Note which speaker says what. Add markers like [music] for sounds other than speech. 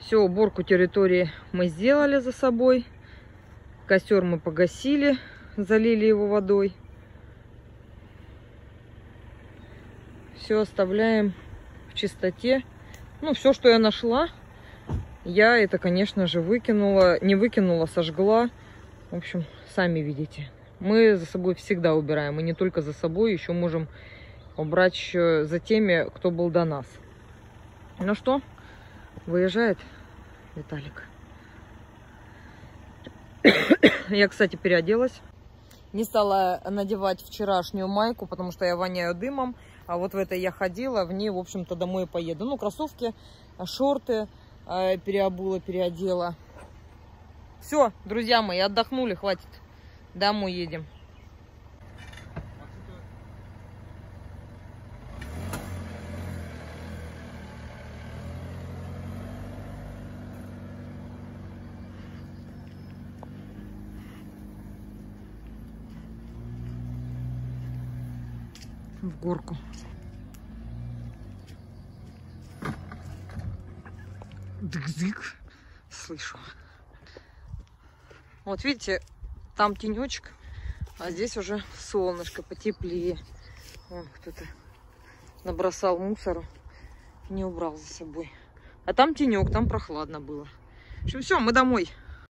Speaker 1: Все, уборку территории мы сделали за собой. Костер мы погасили, залили его водой. Все оставляем в чистоте. Ну, все, что я нашла, я это, конечно же, выкинула. Не выкинула, сожгла. В общем, сами видите. Мы за собой всегда убираем. И не только за собой, еще можем убрать еще за теми, кто был до нас. Ну что, выезжает Виталик. [coughs] Я, кстати, переоделась. Не стала надевать вчерашнюю майку, потому что я воняю дымом. А вот в этой я ходила, в ней, в общем-то, домой поеду. Ну, кроссовки, шорты э, переобула, переодела. Все, друзья мои, отдохнули, хватит. Домой едем. В горку. Дык-дык. Слышу. Вот видите, там тенечек, а здесь уже солнышко потеплее. Вон кто-то набросал мусору, не убрал за собой. А там тенек, там прохладно было. В общем, все, мы домой.